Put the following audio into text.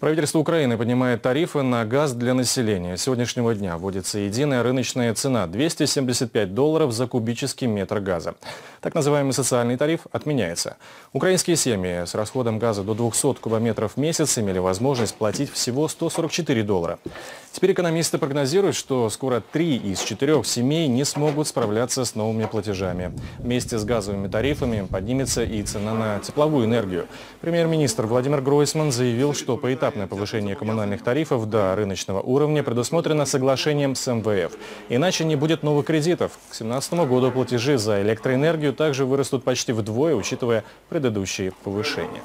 Правительство Украины поднимает тарифы на газ для населения. С сегодняшнего дня вводится единая рыночная цена – 275 долларов за кубический метр газа. Так называемый социальный тариф отменяется. Украинские семьи с расходом газа до 200 кубометров в месяц имели возможность платить всего 144 доллара. Теперь экономисты прогнозируют, что скоро три из четырех семей не смогут справляться с новыми платежами. Вместе с газовыми тарифами поднимется и цена на тепловую энергию. Премьер-министр Владимир Гройсман заявил, что поэтапное повышение коммунальных тарифов до рыночного уровня предусмотрено соглашением с МВФ. Иначе не будет новых кредитов. К 2017 году платежи за электроэнергию также вырастут почти вдвое, учитывая предыдущие повышения.